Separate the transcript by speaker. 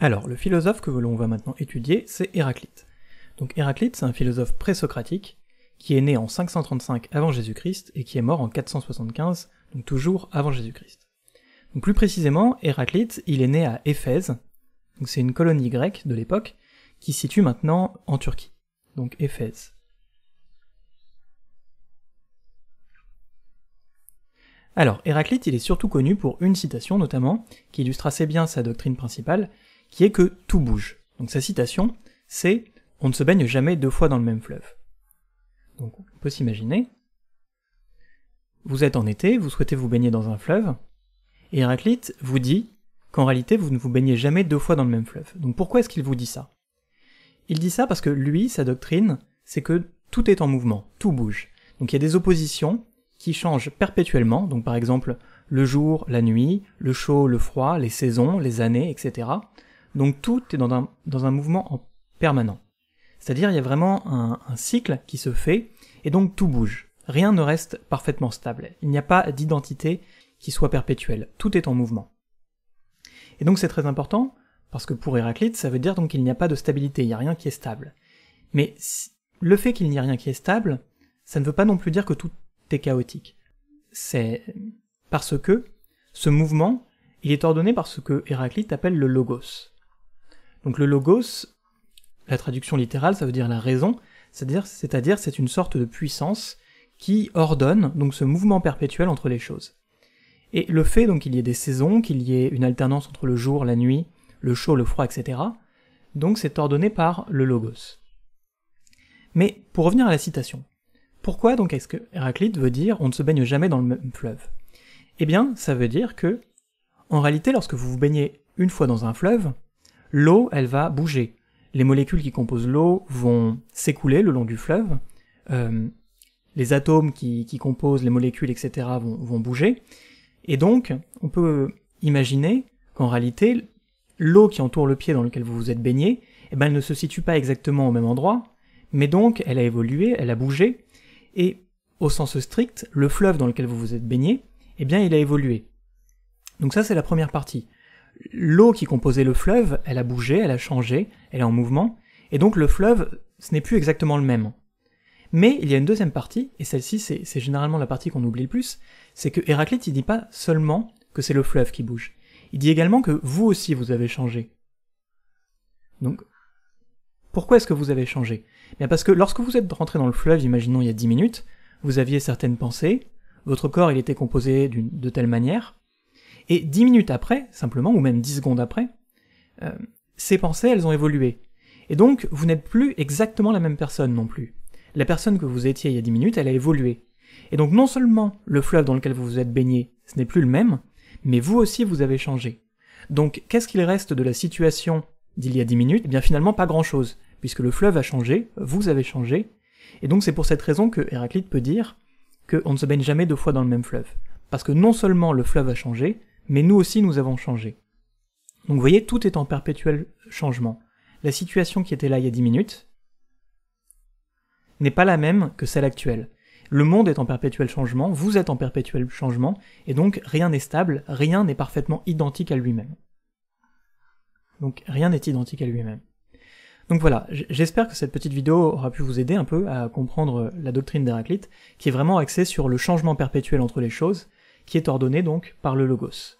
Speaker 1: Alors, le philosophe que l'on va maintenant étudier, c'est Héraclite. Donc Héraclite, c'est un philosophe présocratique qui est né en 535 avant Jésus-Christ et qui est mort en 475, donc toujours avant Jésus-Christ. Donc plus précisément, Héraclite, il est né à Éphèse, donc c'est une colonie grecque de l'époque qui se situe maintenant en Turquie. Donc Éphèse. Alors, Héraclite, il est surtout connu pour une citation notamment, qui illustre assez bien sa doctrine principale, qui est que tout bouge. Donc sa citation, c'est On ne se baigne jamais deux fois dans le même fleuve. Donc on peut s'imaginer, vous êtes en été, vous souhaitez vous baigner dans un fleuve, et Héraclite vous dit qu'en réalité vous ne vous baignez jamais deux fois dans le même fleuve. Donc pourquoi est-ce qu'il vous dit ça? Il dit ça parce que lui, sa doctrine, c'est que tout est en mouvement, tout bouge. Donc il y a des oppositions qui changent perpétuellement, donc par exemple le jour, la nuit, le chaud, le froid, les saisons, les années, etc. Donc tout est dans un, mouvement en permanent. C'est-à-dire il y a vraiment un, un cycle qui se fait, et donc tout bouge. Rien ne reste parfaitement stable. Il n'y a pas d'identité qui soit perpétuelle. Tout est en mouvement. Et donc c'est très important, parce que pour Héraclite, ça veut dire donc qu'il n'y a pas de stabilité, il n'y a rien qui est stable. Mais le fait qu'il n'y a rien qui est stable, ça ne veut pas non plus dire que tout est chaotique. C'est parce que ce mouvement, il est ordonné par ce que Héraclite appelle le logos. Donc le logos, la traduction littérale, ça veut dire la raison, c'est-à-dire c'est-à-dire c'est une sorte de puissance qui ordonne donc ce mouvement perpétuel entre les choses. Et le fait donc qu'il y ait des saisons, qu'il y ait une alternance entre le jour, la nuit, le chaud, le froid, etc. Donc c'est ordonné par le logos. Mais pour revenir à la citation, pourquoi donc est-ce que Héraclite veut dire on ne se baigne jamais dans le même fleuve Eh bien, ça veut dire que, en réalité, lorsque vous vous baignez une fois dans un fleuve, l'eau, elle va bouger. Les molécules qui composent l'eau vont s'écouler le long du fleuve, euh, les atomes qui, composent les molécules, etc. Vont, bouger, et donc on peut imaginer qu'en réalité, l'eau qui entoure le pied dans lequel vous vous êtes baigné, eh ben, elle ne se situe pas exactement au même endroit, mais donc elle a évolué, elle a bougé, et au sens strict, le fleuve dans lequel vous vous êtes baigné, eh bien il a évolué. Donc ça c'est la première partie l'eau qui composait le fleuve, elle a bougé, elle a changé, elle est en mouvement, et donc le fleuve, ce n'est plus exactement le même. Mais il y a une deuxième partie, et celle-ci c'est généralement la partie qu'on oublie le plus, c'est que Héraclite il dit pas seulement que c'est le fleuve qui bouge, il dit également que vous aussi vous avez changé. Donc, pourquoi est-ce que vous avez changé? Bien parce que lorsque vous êtes rentré dans le fleuve, imaginons il y a 10 minutes, vous aviez certaines pensées, votre corps il était composé de telle manière, et dix minutes après, simplement, ou même dix secondes après, euh, ces pensées, elles ont évolué. Et donc, vous n'êtes plus exactement la même personne non plus. La personne que vous étiez il y a dix minutes, elle a évolué. Et donc, non seulement le fleuve dans lequel vous vous êtes baigné, ce n'est plus le même, mais vous aussi, vous avez changé. Donc, qu'est-ce qu'il reste de la situation d'il y a dix minutes? Eh bien, finalement, pas grand-chose, puisque le fleuve a changé, vous avez changé, et donc c'est pour cette raison que Héraclite peut dire qu'on ne se baigne jamais deux fois dans le même fleuve. Parce que non seulement le fleuve a changé, mais nous aussi nous avons changé. Donc vous voyez, tout est en perpétuel changement. La situation qui était là il y a 10 minutes n'est pas la même que celle actuelle. Le monde est en perpétuel changement, vous êtes en perpétuel changement, et donc rien n'est stable, rien n'est parfaitement identique à lui-même. Donc rien n'est identique à lui-même. Donc voilà, j'espère que cette petite vidéo aura pu vous aider un peu à comprendre la doctrine d'Héraclite, qui est vraiment axée sur le changement perpétuel entre les choses, qui est ordonné donc par le logos.